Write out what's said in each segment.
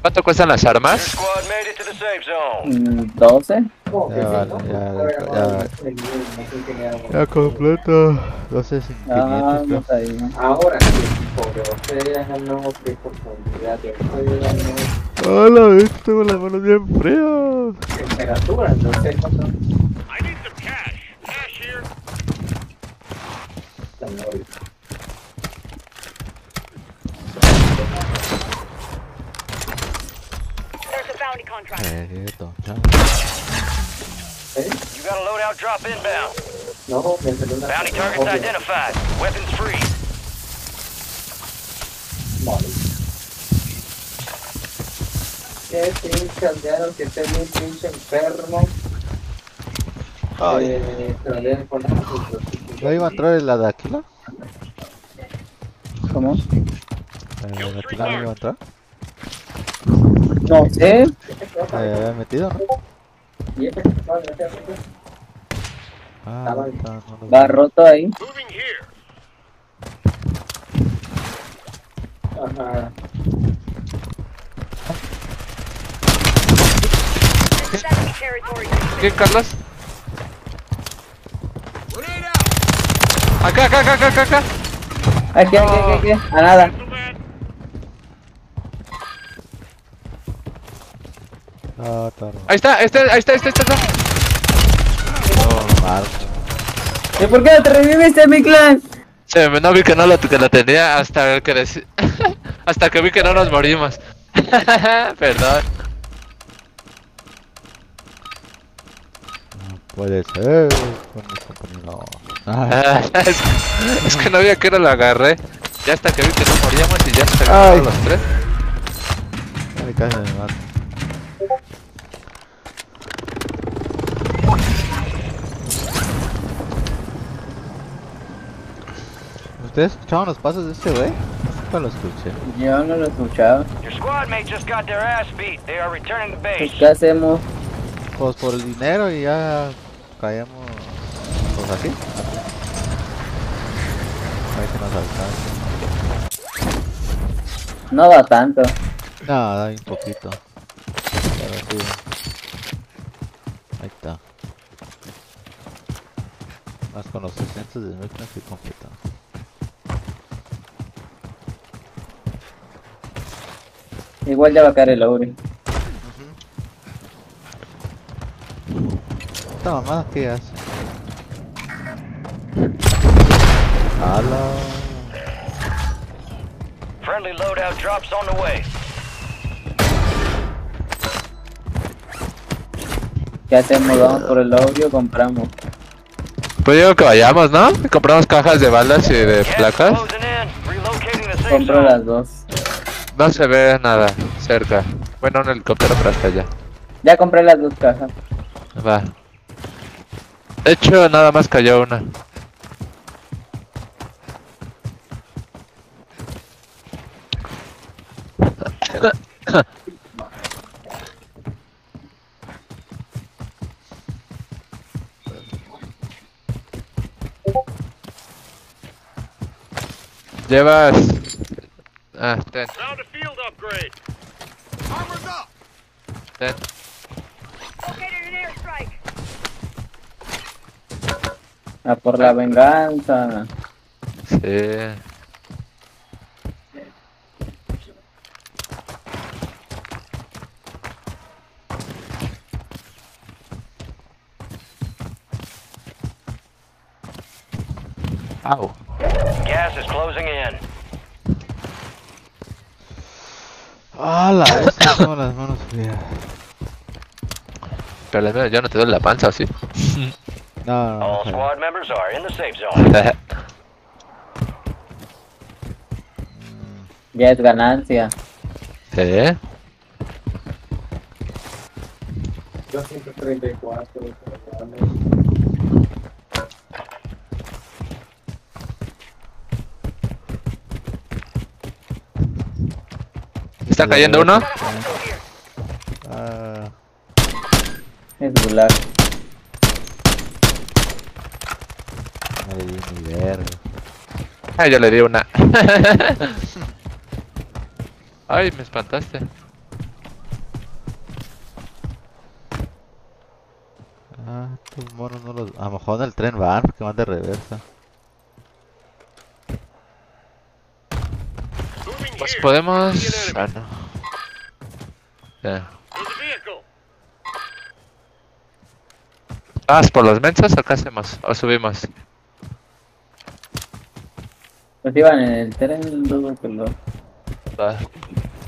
¿Cuánto cuestan las armas? squad made it to the safe zone. Mm, 12. Ya vale, ya, ya, ya completo. 12 sin Ah, 500, no creo. ahí. Ahora sí, ya profundidad, ya Hola, tengo las manos bien frías. temperatura, no sé cuánto I need some cash. Cash here. están ahorita. There's a bounty contract. Eh, toncha. ¿Eh? You got a loadout drop inbound. No, Bounty targets obvio. identified. Weapons free. Qué pinche aldeano que esté bien pinche enfermo. Ay. Eh, ¿Ya iba a entrar en la de Aquila? ¿Cómo? Eh, ¿La de Aquila no iba a entrar? No sé. ¿Se había metido, no? Ese- Ah, ahorita no lo Va roto ahí. Moving here. Ajá. ¿Qué, Carlos? Acá, acá, acá, acá, acá, acá. Aquí, aquí, aquí, aquí. A nada. Ah. Ahí está, este, ahí está, ahí está, ahí está. ahí está. No, mal. ¿Y por qué no te reviviste, mi clan? Sí, no vi que no lo, que lo tenía hasta que hasta que vi que no nos morimos. Perdón. No puede ser con mis compañeros. Ah, es, es que no había que no lo agarré. Ya hasta que vi que no moríamos y ya hasta que los tres. ay, casi me mato. ¿Ustedes escuchaban los pasos de este güey? Nunca lo escuché. Yo no lo escuchaba. Your squad mate just got their ass beat. They are returning to Pues, base. ¿Qué hacemos? Pues por el dinero y ya caemos pues así. A ver si nos alcanza. No da tanto. Nada, hay un poquito. Pero sí. Ahí está. Más con los 600 de mil estoy completo. Igual ya va a caer el Auri. Esta mamada, ¿qué hace? ¡Hala! Friendly loadout drops on the way. ¿Qué hacemos? Vamos por el Auri o compramos. Pues digo que vayamos, ¿no? Compramos cajas de balas y de placas. Compro las dos. No se ve nada cerca. Bueno, un helicóptero para hasta allá. Ya compré las dos cajas. Va. De hecho, nada más cayó una. Llevas. Ah, ten, Found a field upgrade. ten. Located an airstrike. A por la venganza. Sí. Au. Gas is closing in. Estas son las manos frías. Pero la mía, ya no te duele la panza, ¿o sí? No, no, All no. squad members are in the safe zone. Ya es ganancia. ¿Sí? 234. Está cayendo uno. Ah. Es gulag. No le di verga. Ay, yo le di una. Ay, me espantaste. Ah, tu mono no los... A lo mejor en el tren van, porque van de reversa. Pues podemos. Ah, no. Ya. Ah, ¿es por los mensos o qué hacemos? ¿O subimos? Pues iban en el tren, que lo Va.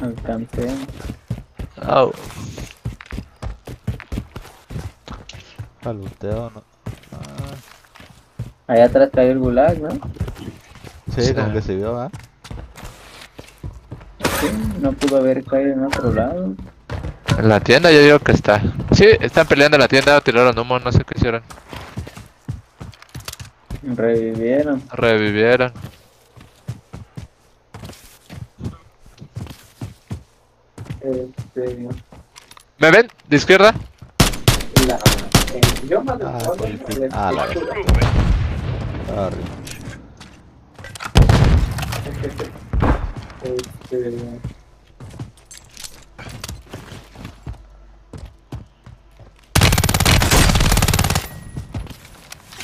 alcancé. Au. Paluteo, no. Ah, Allá atrás cayó el gulag, ¿no? sí, Sí. como que se vio, ¿ah? Sí, no pudo haber caído en otro lado. En la tienda yo digo que está. Sí, están peleando en la tienda tiraron humo, no sé qué hicieron. Revivieron. Revivieron. Este, ¿Me ven? ¿De izquierda? la, el idioma Ah, el. Ah, la cultura. Sorry. Este,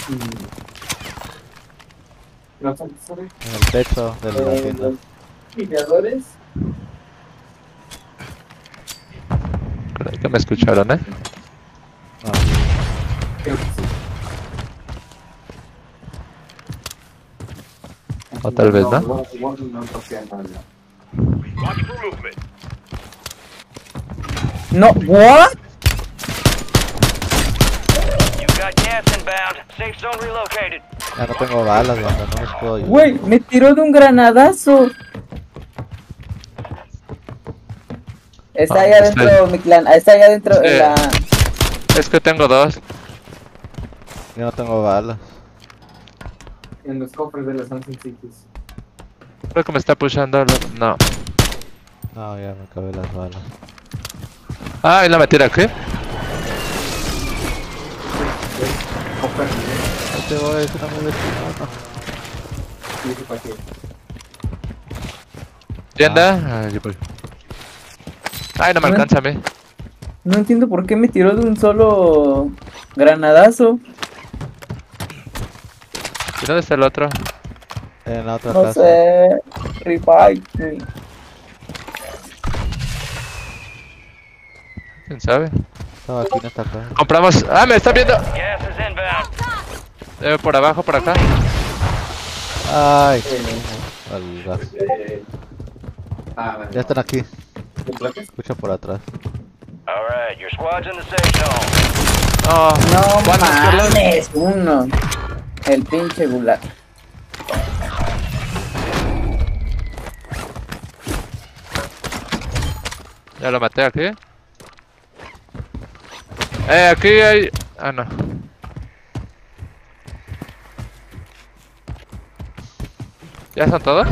mm. En el techo de la eh, tienda. Creo que me escucharon, ¿eh? Ah, creo que sí. O tal vez no. no, ¿what? You got gas inbound. Safe zone relocated. ya no tengo balas, banda, no los puedo ayudar. Güey, me tiró de un granadazo. Está Ah, ahí está adentro, mi clan. Está ahí adentro Sí. en la... Es que tengo dos. Yo no tengo balas. En los cofres de los Sunset Cities. Creo que me está pushando. lo- No. No, ya me acabé las balas. Ah, y la metí aquí. Cofres Este güey es una muy vecino. y ese paquete. Tienda. Ah, yo voy. Ay, no me alcanza a mí. No entiendo por qué me tiró de un solo granadazo. ¿Y dónde está el otro? En la otra No casa. sé. Revive me. ¿Quién sabe? Estaba aquí en esta casa. Compramos. Ah, me está viendo. Eh, por abajo, por acá. Ay, al gas. ah, Ya están aquí. Escucha por atrás. All right, your squad's in the safe zone. No. No mames, uno. El pinche gulag. Ya lo maté aquí. Eh, aquí hay. Ah, no. ¿Ya son todos?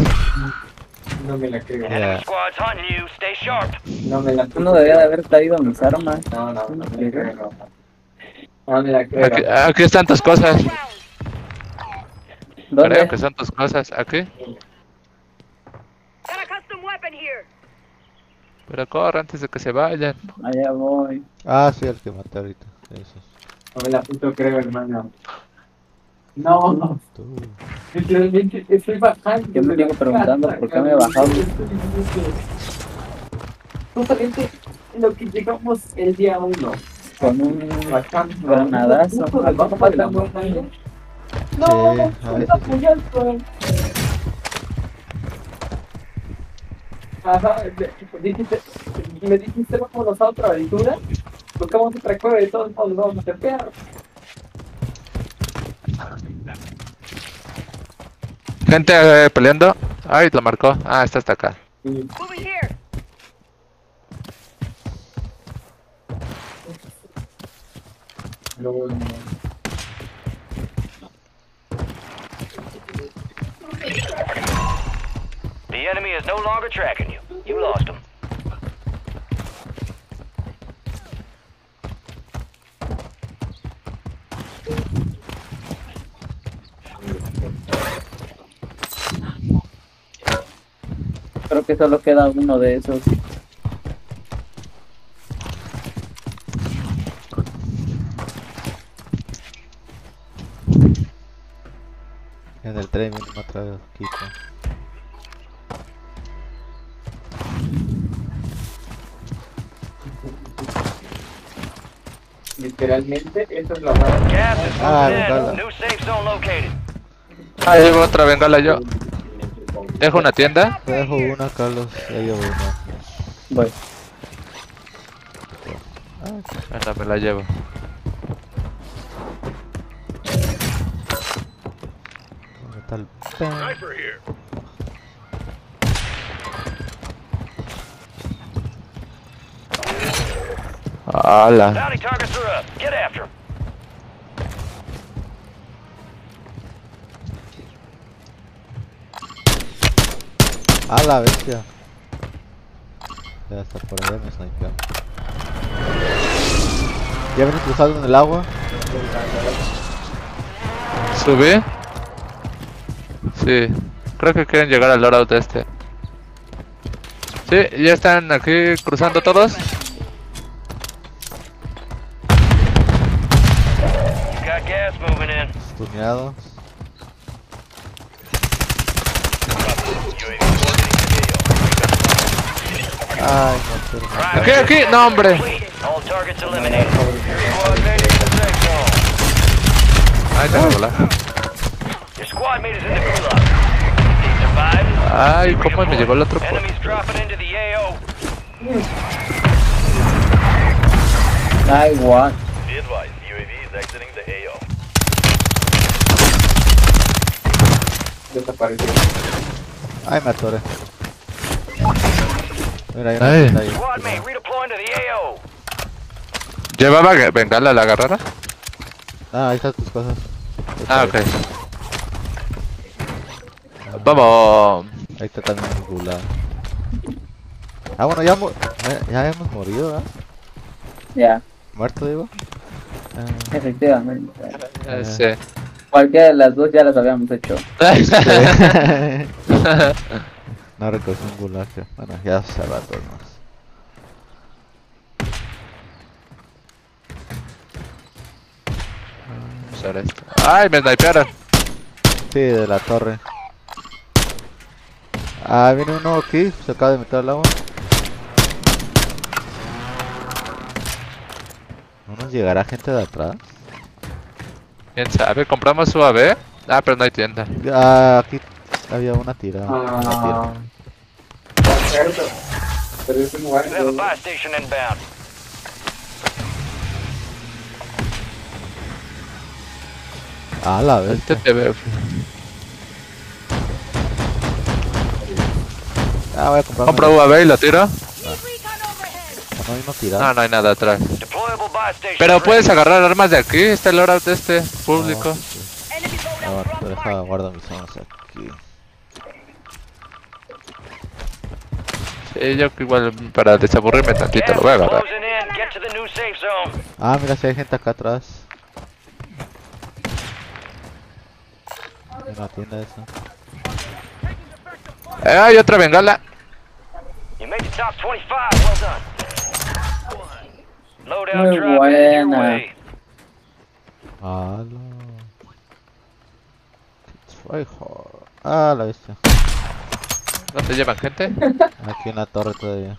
No me la creo. Ya. Enemy squad's hunting you. Stay sharp. No me la Uno debía de haber traído mis armas. No, no, no me la creo. No, no me la creo. Aquí, aquí están tus cosas. ¿Dónde? Creo que son tus cosas. A custom weapon here. Pero corre antes de que se vayan. Allá voy. Ah, sí, el que maté ahorita. Esos. No me la puto creo, hermano. No, no. Tú. Estoy bajando. Yo me sigo preguntando por qué me he bajado. Justamente lo que llegamos el día 1. Con un granadazo. No, Sí, a está veces sí. muy alto. Ajá, me- dijiste, me dijiste vamos a otra aventura, buscamos otra cueva y todos nos vamos a hacer perro. Gente eh, peleando. Ay, lo marcó. Ah, está hasta acá. Moving here. The enemy is no longer tracking you. You lost him. Creo que solo queda uno de esos. En el tren, otra vez, Literalmente, eso es lo más. Gas is Ah, located. Ah, llevo otra bengala yo. Dejo una tienda. Dejo una, Carlos. Ya llevo una. Voy. Venga, me la llevo. ¿Dónde está el ¡Hala! 'em. ¡A la bestia! Ya está por allá, me snipearon. ¿Ya vienen cruzando en el agua? ¿Subí? Sí. Creo que quieren llegar al loadout este. Sí, ya están aquí cruzando todos. A volar. Your squad mate is in the gulag. They survived. Ay, ¿cómo me llegó el otro? po- Enemies dropping into the AO. Da igual. Be advised, UAV is exiting the AO. Desapareció. Ay, me atoré. Mira, hay Ay. una ahí. AO. ¿Llevaba que- bengala la agarrara? Ah, ahí están tus cosas. Ah, ok. Vamos. Ahí está también el gulag. Ah, bueno, ya, eh, ya hemos morido, ¿ah? Ya, Muerto, digo. Efectivamente. Eh, Sí. Cualquiera de las dos ya las habíamos hecho. no recogí un gulag. ya. Bueno, ya hace rato más. Usar esto. Ay, me snipearon. Sí, de la torre. Ah, viene uno aquí, se acaba de meter al agua. ¿No nos llegará gente de atrás? ¿Quién sabe? ¿Compramos UAV? Ah, pero no hay tienda. Ah, aquí había una tirada. Ah. tira. Cierto. Pero es un lugar. We have a buy station inbound. Ah, la vez. Este te veo. Ah, voy a comprar. Compra UAV y la tiro. No hay una tirada. No, no hay nada atrás. Pero puedes agarrar armas de aquí. Está el loadout este público. Enemy Ah, loadout bueno, from deja, mark. guardo mis armas aquí. Sí, yo que igual para desaburrirme tantito lo voy a agarrar. Ah, mira, si hay gente acá atrás. En la tienda esa. Eh, hay otra bengala. You made the top 25. Well done. Loadout Muy buena. way. Ah, Tryhard. Ah, la bestia. ¿No te llevan gente? Aquí en la torre todavía.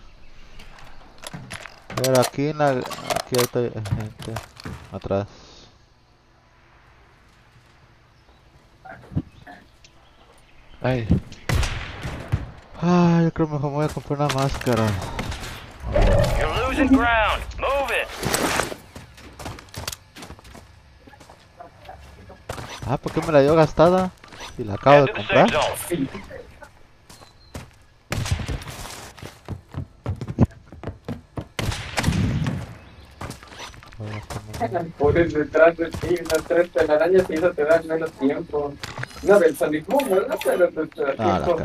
Pero aquí en la. Aquí hay todavía gente. Atrás. Ay. Ah, yo creo mejor me voy a comprar una máscara. Losing ground. Move it. Ah, ¿por qué me la dio gastada? Si la acabo de comprar. Pones detrás de ti unas tres telarañas y eso te da menos tiempo. No, del Sonic Boom, ¿verdad? Pero te da Ah, la tiempo.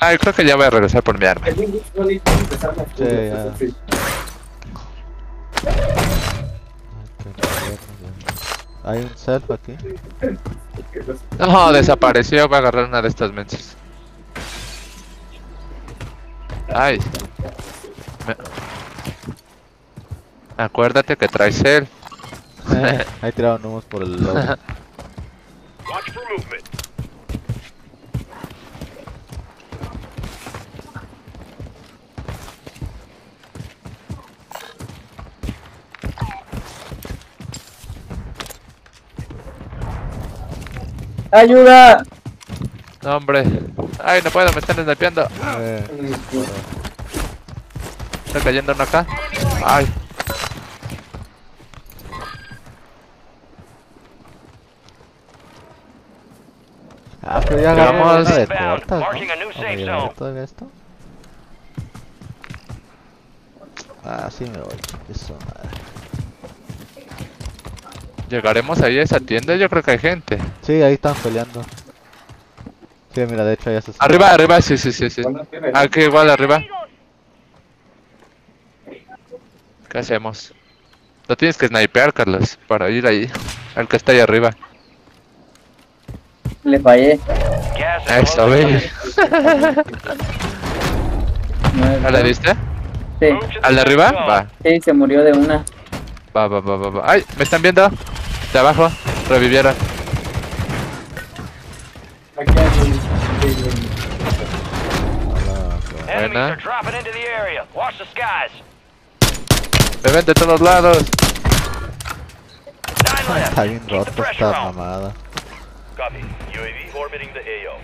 Ay, creo que ya voy a regresar por mi arma. Sí, ya. Hay un self aquí. No, desapareció. Voy a agarrar una de estas mensas. Ay. Me- Acuérdate que traes él. Eh, ahí tiraron humos por el lobo. Watch for movement. ¡Ayuda! No, hombre. Ay, no puedo, me están snipeando. Eh, Está cayendo uno acá. Ay, ah, pero ya una de cortas, ¿no? marking a new ¿O safe me llevaré zone. todavía esto? Ah, sí me voy. Eso, madre. Llegaremos ahí a esa tienda. Yo creo que hay gente. Sí, ahí están peleando. Sí, mira, de hecho ya se Arriba, arriba, sí, sí, sí, sí. Aquí igual arriba. ¿Qué hacemos? Lo tienes que snipear, Carlos, para ir ahí. Al que está ahí arriba. Le fallé. Eso, ve. No ¿Ya le diste? Sí, Move to the ¿Al de arriba? Va. sí, se murió de una. Va, va, va, va, va. ¡Ay! ¿Me están viendo? De abajo. Revivieron. Aquí hay Buena. are dropping into the area. Watch the skies. Me ven de todos lados. Está bien roto esta mamada.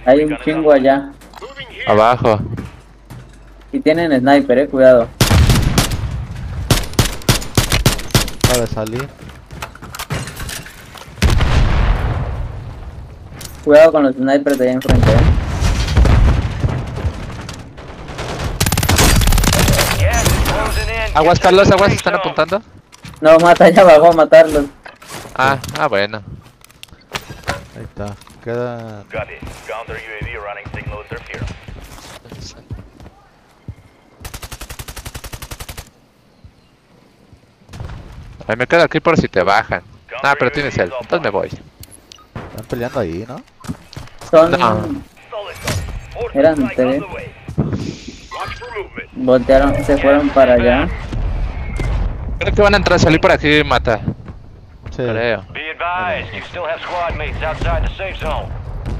Hay un chingo allá. Abajo. Y tienen sniper, eh, cuidado. De salir. Cuidado con los snipers de ahí enfrente, eh. Aguas, Carlos, aguas. ¿Están apuntando? No, mata, ya bajó a matarlos. Ah, ah, bueno. Ahí está. Queda. Ahí me quedo aquí por si te bajan. Ah, pero tienes él. Entonces me voy. Están peleando ahí, ¿no? Son. Order Eran tres. movement. Voltearon, se fueron para allá. Creo que van a entrar a salir por aquí, mata. Sí. Creo. Be advised, you still have squad mates outside the safe zone.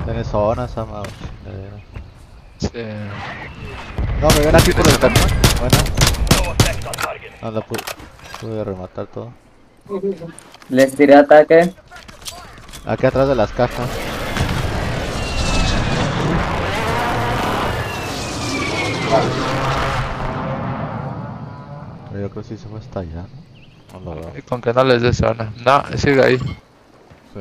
Tiene zonas, mamá. Sí. No, me ven aquí por el camión. Bueno, No effect on target. no la pude, pude rematar todo. Les tiré ataque. Aquí atrás de las cajas. Creo que sí se fue hasta allá, ¿no? No lo veo. Y con que no les dé zona. No, sigue ahí. Sí.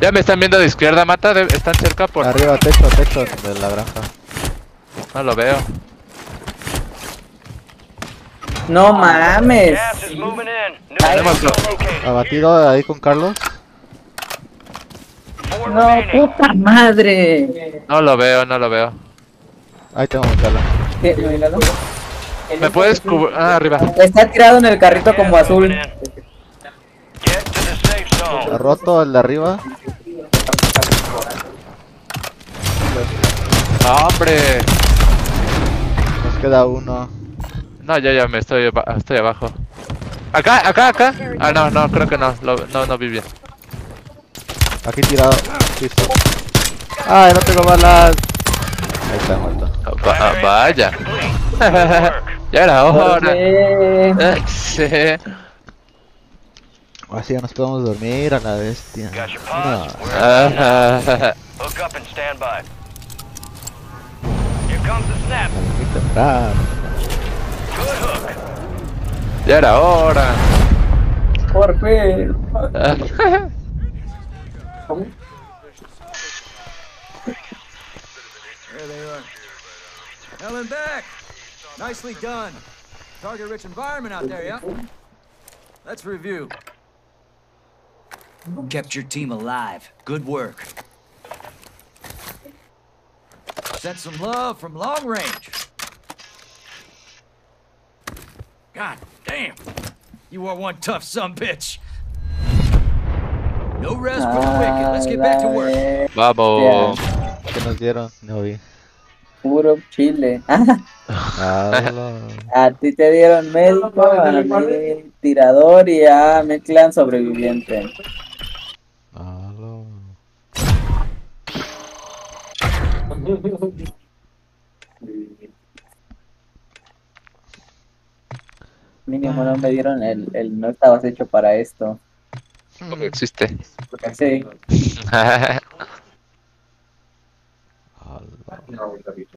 Ya me están viendo de izquierda, mata. de- Están cerca por. Arriba, techo, techo de la granja. No lo veo. No mames. Abatido ahí con Carlos. No, puta madre. No lo veo, no lo veo. Ahí tengo mi cala. ¿Qué? ¿Me puedes cubrir? Ah, arriba. Está tirado en el carrito como azul. Está roto el de arriba. No, hombre. Nos queda uno. No, ya, ya me estoy, estoy abajo. Acá, acá, acá. Ah, no, no, creo que no. Lo- no, no vi bien. Aquí tirado. Piso. Ay, no tengo balas. Ahí está muerto. Va- ah, vaya. Ya era hora. Sí. Así ya nos podemos dormir a la bestia. Got your No. pods. We're There they are. Helen back. Nicely done. Target-rich environment out there, yeah? Let's review. Kept your team alive. Good work. Sent some love from long range. God damn. You are one tough son bitch. No rest for the wicked. Let's get back to work. Ay, Vamos. ¿Qué nos dieron? No vi. Puro chile. Ah. A ti te dieron médico, a mí tirador y a mi clan sobreviviente. Mínimo no me dieron el, el no estabas hecho para esto. No existe. Porque sí.